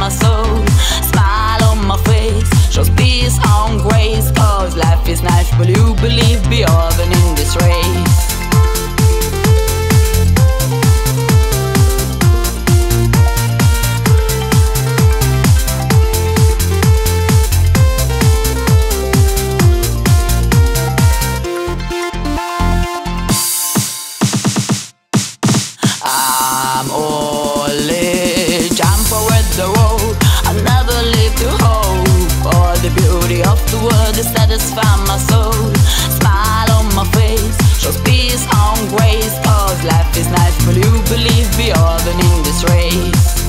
my soul. satisfy my soul. Smile on my face shows peace on grace. Cause life is nice, will you believe we are in this race?